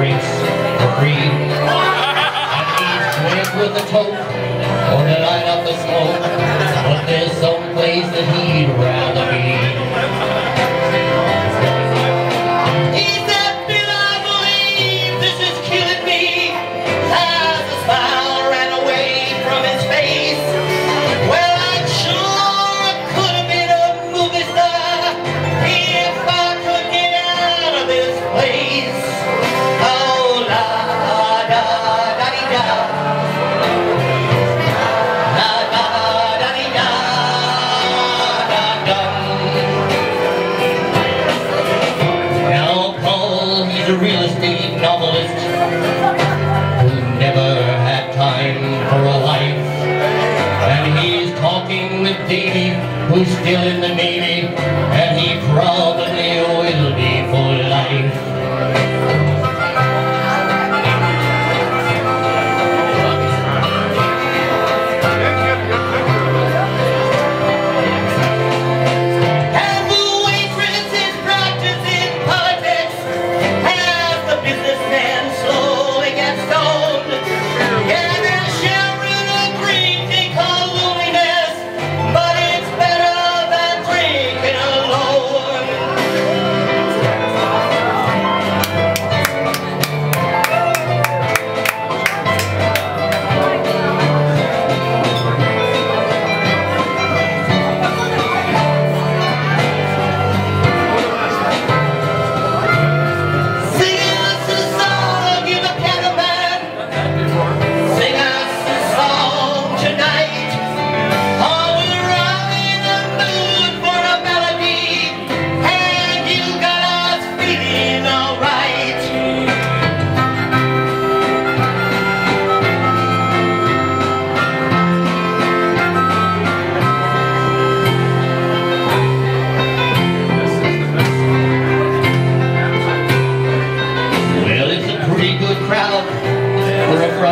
race for free. On each with a toke, or to light up the smoke. But there's some place that he'd rather be. who's still in the Navy, and he probably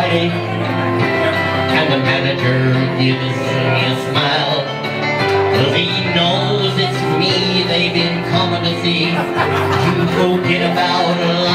money And the manager gives me a smile. Cause he knows it's me they've been coming to see. To forget about